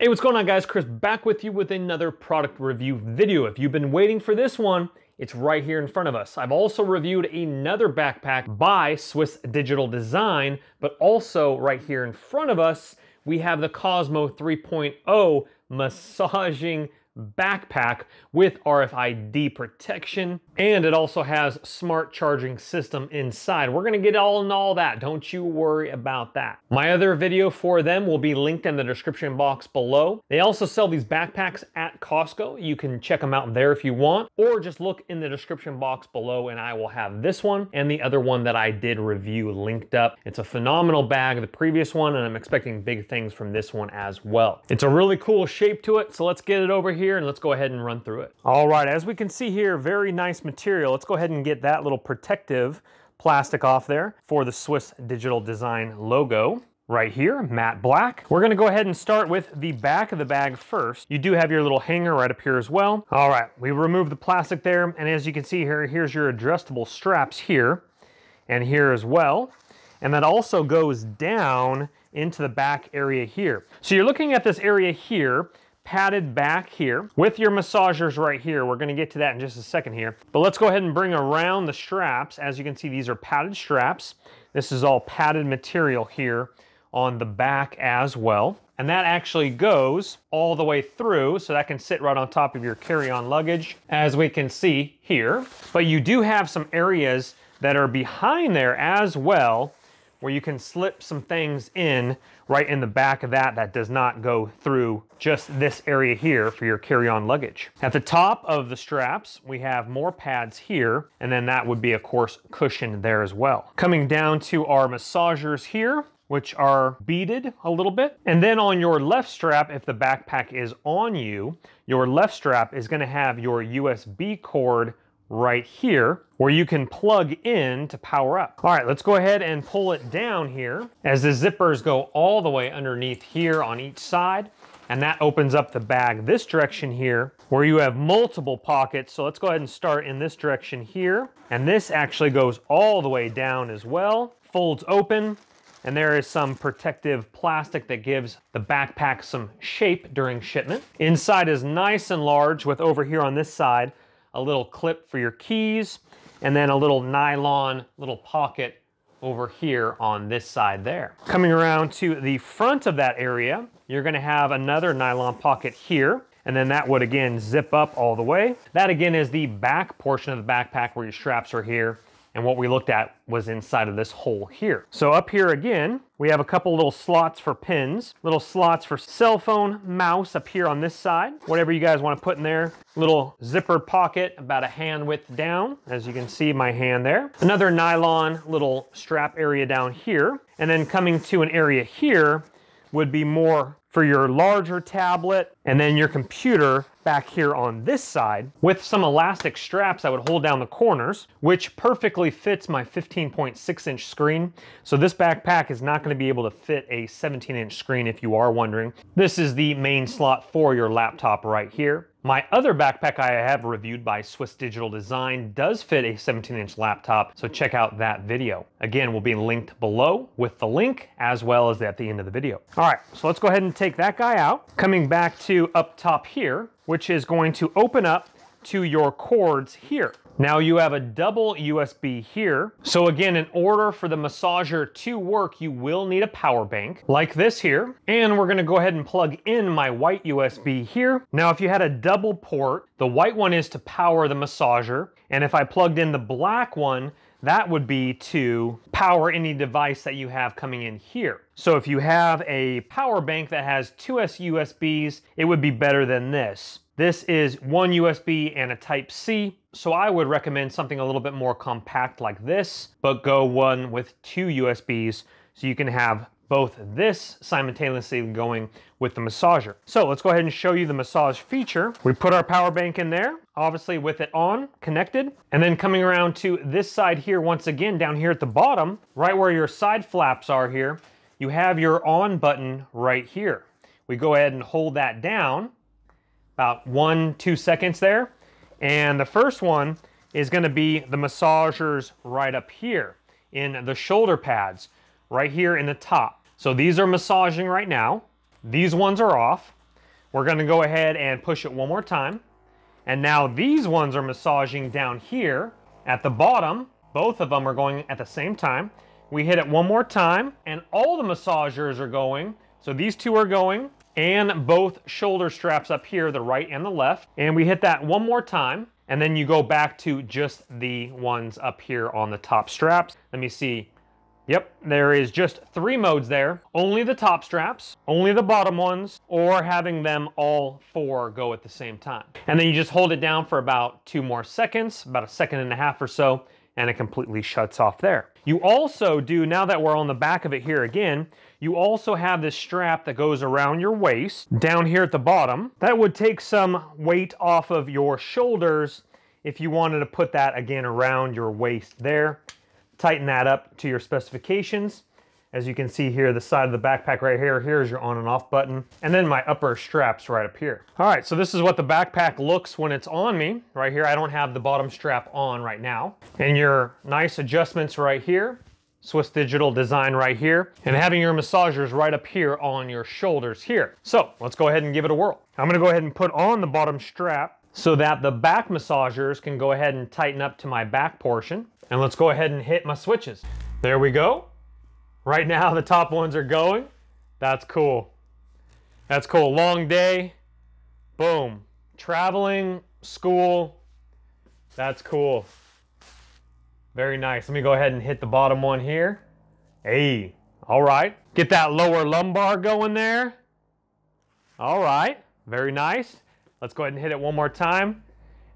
Hey, what's going on guys? Chris back with you with another product review video. If you've been waiting for this one, it's right here in front of us. I've also reviewed another backpack by Swiss Digital Design, but also right here in front of us, we have the Cosmo 3.0 massaging backpack with RFID protection and it also has smart charging system inside. We're gonna get all in all that, don't you worry about that. My other video for them will be linked in the description box below. They also sell these backpacks at Costco. You can check them out there if you want or just look in the description box below and I will have this one and the other one that I did review linked up. It's a phenomenal bag, the previous one, and I'm expecting big things from this one as well. It's a really cool shape to it, so let's get it over here here and let's go ahead and run through it. All right, as we can see here, very nice material. Let's go ahead and get that little protective plastic off there for the Swiss Digital Design logo right here, matte black. We're gonna go ahead and start with the back of the bag first. You do have your little hanger right up here as well. All right, we remove the plastic there, and as you can see here, here's your adjustable straps here, and here as well. And that also goes down into the back area here. So you're looking at this area here, padded back here with your massagers right here. We're gonna get to that in just a second here. But let's go ahead and bring around the straps. As you can see, these are padded straps. This is all padded material here on the back as well. And that actually goes all the way through, so that can sit right on top of your carry-on luggage, as we can see here. But you do have some areas that are behind there as well where you can slip some things in right in the back of that that does not go through just this area here for your carry-on luggage. At the top of the straps, we have more pads here, and then that would be, of course, cushion there as well. Coming down to our massagers here, which are beaded a little bit. And then on your left strap, if the backpack is on you, your left strap is gonna have your USB cord right here where you can plug in to power up. All right, let's go ahead and pull it down here as the zippers go all the way underneath here on each side. And that opens up the bag this direction here where you have multiple pockets. So let's go ahead and start in this direction here. And this actually goes all the way down as well, folds open, and there is some protective plastic that gives the backpack some shape during shipment. Inside is nice and large with over here on this side, a little clip for your keys, and then a little nylon little pocket over here on this side there. Coming around to the front of that area, you're gonna have another nylon pocket here, and then that would again zip up all the way. That again is the back portion of the backpack where your straps are here, and what we looked at was inside of this hole here. So up here again, we have a couple little slots for pins, little slots for cell phone, mouse up here on this side, whatever you guys want to put in there. Little zipper pocket about a hand width down, as you can see my hand there. Another nylon little strap area down here. And then coming to an area here would be more for your larger tablet and then your computer back here on this side with some elastic straps that would hold down the corners, which perfectly fits my 15.6 inch screen. So this backpack is not gonna be able to fit a 17 inch screen if you are wondering. This is the main slot for your laptop right here. My other backpack I have reviewed by Swiss Digital Design does fit a 17-inch laptop, so check out that video. Again, will be linked below with the link as well as at the end of the video. All right, so let's go ahead and take that guy out. Coming back to up top here, which is going to open up to your cords here. Now you have a double USB here. So again, in order for the massager to work, you will need a power bank like this here. And we're gonna go ahead and plug in my white USB here. Now, if you had a double port, the white one is to power the massager. And if I plugged in the black one, that would be to power any device that you have coming in here. So if you have a power bank that has two USBs, it would be better than this. This is one USB and a type C, so I would recommend something a little bit more compact like this, but go one with two USBs so you can have both this simultaneously going with the massager. So let's go ahead and show you the massage feature. We put our power bank in there, obviously with it on, connected, and then coming around to this side here, once again, down here at the bottom, right where your side flaps are here, you have your on button right here. We go ahead and hold that down, about one, two seconds there. And the first one is gonna be the massagers right up here in the shoulder pads, right here in the top. So these are massaging right now. These ones are off. We're gonna go ahead and push it one more time. And now these ones are massaging down here at the bottom. Both of them are going at the same time. We hit it one more time and all the massagers are going. So these two are going and both shoulder straps up here, the right and the left. And we hit that one more time and then you go back to just the ones up here on the top straps. Let me see. Yep, there is just three modes there. Only the top straps, only the bottom ones, or having them all four go at the same time. And then you just hold it down for about two more seconds, about a second and a half or so, and it completely shuts off there. You also do, now that we're on the back of it here again, you also have this strap that goes around your waist down here at the bottom. That would take some weight off of your shoulders if you wanted to put that again around your waist there tighten that up to your specifications. As you can see here, the side of the backpack right here, here's your on and off button. And then my upper straps right up here. All right, so this is what the backpack looks when it's on me. Right here, I don't have the bottom strap on right now. And your nice adjustments right here. Swiss Digital design right here. And having your massagers right up here on your shoulders here. So let's go ahead and give it a whirl. I'm gonna go ahead and put on the bottom strap so that the back massagers can go ahead and tighten up to my back portion. And let's go ahead and hit my switches. There we go. Right now the top ones are going. That's cool. That's cool. Long day. Boom. Traveling, school. That's cool. Very nice. Let me go ahead and hit the bottom one here. Hey, all right. Get that lower lumbar going there. All right, very nice. Let's go ahead and hit it one more time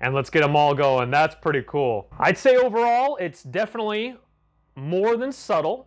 and let's get them all going. That's pretty cool. I'd say overall, it's definitely more than subtle,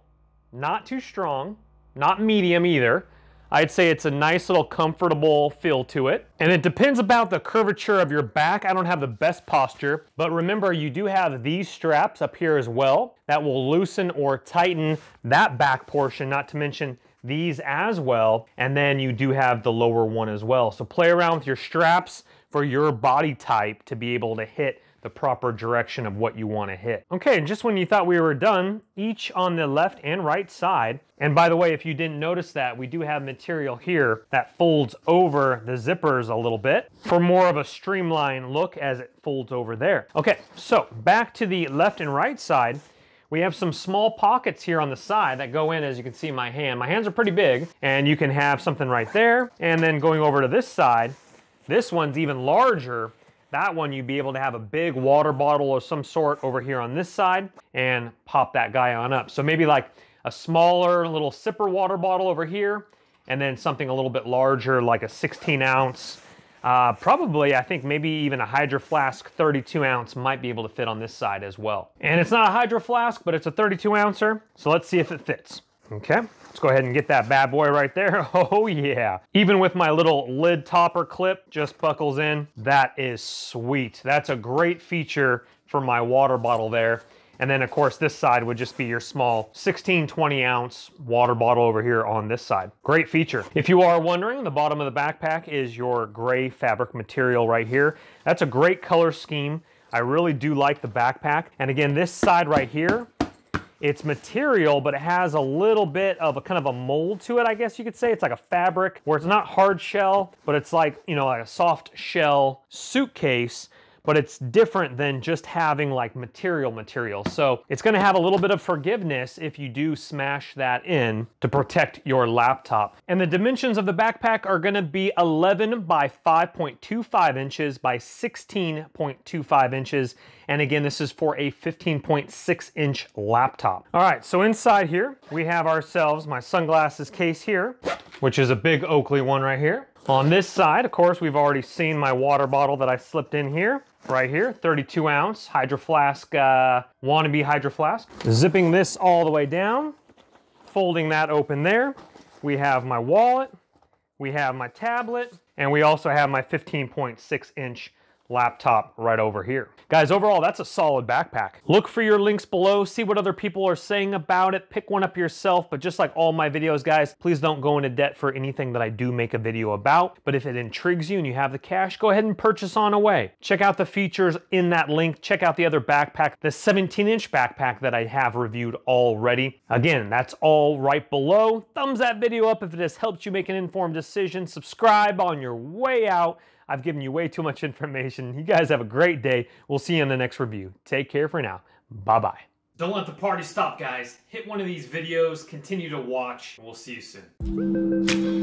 not too strong, not medium either. I'd say it's a nice little comfortable feel to it. And it depends about the curvature of your back. I don't have the best posture, but remember you do have these straps up here as well that will loosen or tighten that back portion, not to mention these as well. And then you do have the lower one as well. So play around with your straps, for your body type to be able to hit the proper direction of what you want to hit. Okay, and just when you thought we were done, each on the left and right side, and by the way, if you didn't notice that, we do have material here that folds over the zippers a little bit for more of a streamlined look as it folds over there. Okay, so back to the left and right side, we have some small pockets here on the side that go in, as you can see my hand. My hands are pretty big, and you can have something right there, and then going over to this side, this one's even larger. That one you'd be able to have a big water bottle of some sort over here on this side and pop that guy on up. So maybe like a smaller little sipper water bottle over here and then something a little bit larger like a 16 ounce. Uh, probably, I think maybe even a Hydro Flask 32 ounce might be able to fit on this side as well. And it's not a Hydro Flask, but it's a 32 ouncer. So let's see if it fits. Okay, let's go ahead and get that bad boy right there. Oh yeah. Even with my little lid topper clip just buckles in. That is sweet. That's a great feature for my water bottle there. And then of course this side would just be your small 16, 20 ounce water bottle over here on this side. Great feature. If you are wondering, the bottom of the backpack is your gray fabric material right here. That's a great color scheme. I really do like the backpack. And again, this side right here, it's material, but it has a little bit of a kind of a mold to it, I guess you could say. It's like a fabric where it's not hard shell, but it's like, you know, like a soft shell suitcase but it's different than just having like material material. So it's gonna have a little bit of forgiveness if you do smash that in to protect your laptop. And the dimensions of the backpack are gonna be 11 by 5.25 inches by 16.25 inches. And again, this is for a 15.6 inch laptop. All right, so inside here, we have ourselves my sunglasses case here, which is a big Oakley one right here. On this side, of course, we've already seen my water bottle that I slipped in here right here, 32 ounce Hydro Flask, uh, wannabe Hydro Flask. Zipping this all the way down, folding that open there. We have my wallet, we have my tablet, and we also have my 15.6 inch laptop right over here. Guys, overall, that's a solid backpack. Look for your links below, see what other people are saying about it, pick one up yourself, but just like all my videos, guys, please don't go into debt for anything that I do make a video about. But if it intrigues you and you have the cash, go ahead and purchase on away. Check out the features in that link. Check out the other backpack, the 17 inch backpack that I have reviewed already. Again, that's all right below. Thumbs that video up if it has helped you make an informed decision. Subscribe on your way out. I've given you way too much information. You guys have a great day. We'll see you in the next review. Take care for now. Bye-bye. Don't let the party stop, guys. Hit one of these videos, continue to watch, and we'll see you soon.